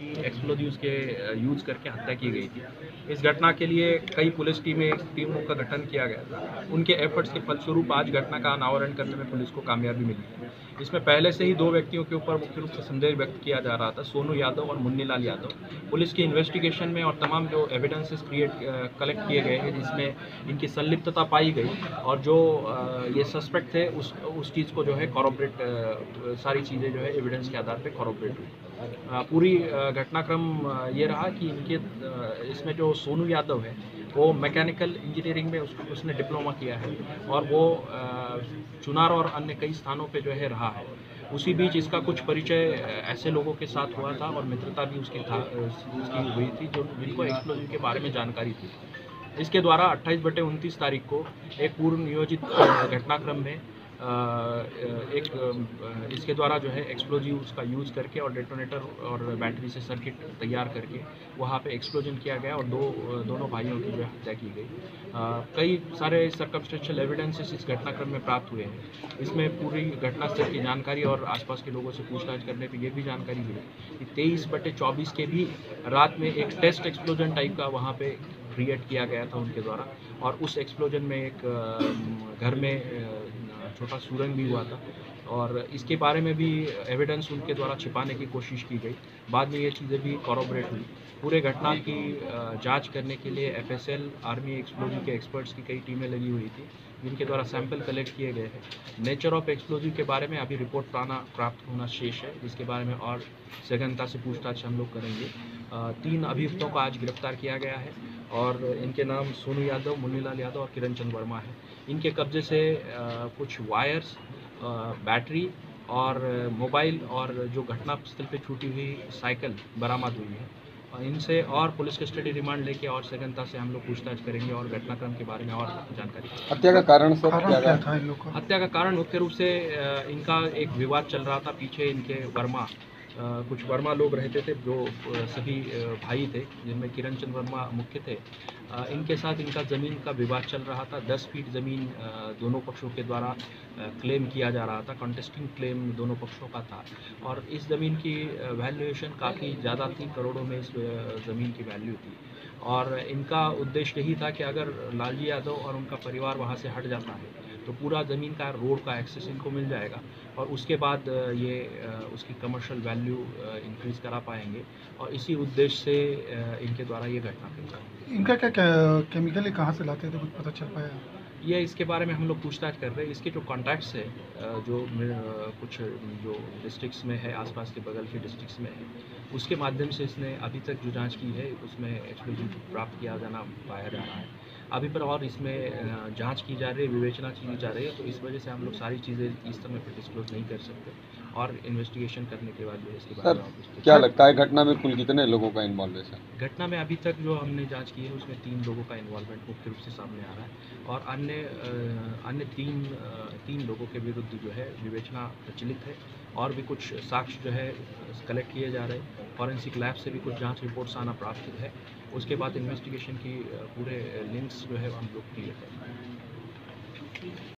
Explosives के use करके हत्या की गई थी। इस घटना के लिए कई पुलिस टीमें, टीमों का गठन किया गया था। उनके एफर्ट्स के फलस्वरूप आज घटना का अनावरण करने में पुलिस को कामयाबी मिली है। इसमें पहले से ही दो व्यक्तियों के ऊपर मुख्य रूप से संदेह व्यक्त किया जा रहा था, सोनू यादव और मुन्नीलाल यादव। पुलिस की इन्वेस्टिगेशन में और तमाम जो एविडेंसेस क्रिएट कलेक्ट किए गए हैं, जिसमें इनकी संलिप्तता पाई गई और जो ये सस्पेक्ट थे, उस उस चीज़ को जो है कॉरोबरेट सारी चीज़ें जो है एविडेंस के आधार पर कॉरोबरेट हुई। पूरी घटनाक्रम ये रहा कि इनके इसमें जो सोनू यादव है वो मैकेनिकल इंजीनियरिंग में उस, उसने डिप्लोमा किया है और वो चुनार और अन्य कई स्थानों पे जो है रहा है। उसी बीच इसका कुछ परिचय ऐसे लोगों के साथ हुआ था और मित्रता भी उसकी था उसकी हुई थी जो जिनको एक्सप्लोजिव के बारे में जानकारी थी। इसके द्वारा 28 बटे उनतीस तारीख को एक पूर्व नियोजित घटनाक्रम में एक इसके द्वारा जो है एक्सप्लोजिव उसका यूज़ करके और डेटोनेटर और बैटरी से सर्किट तैयार करके वहाँ पे एक्सप्लोजन किया गया और दो दोनों भाइयों की जो हत्या की गई। कई सारे सर्कमस्टेंशियल एविडेंसेस इस घटनाक्रम में प्राप्त हुए हैं। इसमें पूरी घटनास्थल की जानकारी और आसपास के लोगों से पूछताछ करने पर यह भी जानकारी मिली कि तेईस बटे चौबीस के भी रात में एक टेस्ट एक्सप्लोजन टाइप का वहाँ पर क्रिएट किया गया था उनके द्वारा। और उस एक्सप्लोजन में एक घर में छोटा सुरंग भी हुआ था। और इसके बारे में भी एविडेंस उनके द्वारा छिपाने की कोशिश की गई। बाद में ये चीज़ें भी कॉरोबरेट हुई। पूरे घटना की जाँच करने के लिए एफएसएल आर्मी एक्सप्लोजिव के एक्सपर्ट्स की कई टीमें लगी हुई थी, जिनके द्वारा सैंपल कलेक्ट किए गए हैं। नेचर ऑफ़ एक्सप्लोजिव के बारे में अभी रिपोर्ट पाना, प्राप्त होना शेष है। जिसके बारे में और सघनता से पूछताछ हम लोग करेंगे। तीन अभियुक्तों को आज गिरफ़्तार किया गया है। और इनके नाम सोनू यादव मुन्नीलाल यादव और किरण चंद वर्मा है। इनके कब्जे से कुछ वायर्स बैटरी और मोबाइल और जो घटना स्थल पे छूटी हुई साइकिल बरामद हुई है। और इनसे और पुलिस कस्टडी रिमांड लेके और सघनता से हम लोग पूछताछ करेंगे और घटनाक्रम के बारे में और जानकारी हत्या का कारण सर क्या, क्या था? इन लोग हत्या का कारण मुख्य रूप से इनका एक विवाद चल रहा था पीछे इनके वर्मा कुछ वर्मा लोग रहते थे, जो सभी भाई थे, जिनमें किरण चंद वर्मा मुख्य थे। इनके साथ इनका ज़मीन का विवाद चल रहा था। दस फीट ज़मीन दोनों पक्षों के द्वारा क्लेम किया जा रहा था। कॉन्टेस्टिंग क्लेम दोनों पक्षों का था। और इस ज़मीन की वैल्यूएशन काफ़ी ज़्यादा थी। करोड़ों में इस ज़मीन की वैल्यू थी। और इनका उद्देश्य यही था कि अगर लालजी यादव और उनका परिवार वहाँ से हट जाता है तो पूरा ज़मीन का रोड का एक्सेस इनको मिल जाएगा। और उसके बाद ये उसकी कमर्शियल वैल्यू इंक्रीज़ करा पाएँगे। और इसी उद्देश्य से इनके द्वारा ये घटना की इनका क्या, केमिकल कहाँ से लाते थे कुछ पता चल पाया? ये इसके बारे में हम लोग पूछताछ कर रहे हैं। इसके जो कॉन्टैक्ट्स है जो कुछ जो डिस्ट्रिक्ट्स में है आसपास के बगल के डिस्ट्रिक्ट्स में है उसके माध्यम से इसने अभी तक जो जाँच की है उसमें एक्सप्लोजिव प्राप्त किया जाना पाया जा रहा है। अभी पर और इसमें जाँच की जा रही है, विवेचना की जा रही है तो इस वजह से हम लोग सारी चीज़ें इस समय पर डिस्क्लोज नहीं कर सकते। और इन्वेस्टिगेशन करने के बाद जो इसके बारे में क्या लगता है घटना में कुल कितने लोगों का इन्वॉल्वेशन घटना में अभी तक जो हमने जाँच की है उसमें तीन लोगों का इन्वॉल्वमेंट मुख्य रूप से सामने आ रहा है और अन्य अन्य तीन तीन लोगों के विरुद्ध जो है विवेचना प्रचलित है और भी कुछ साक्ष्य जो है कलेक्ट किए जा रहे हैं। फॉरेंसिक लैब से भी कुछ जाँच रिपोर्ट्स आना प्राप्त है। उसके बाद इन्वेस्टिगेशन की पूरे लिंक्स जो है हम लोग क्लियर करेंगे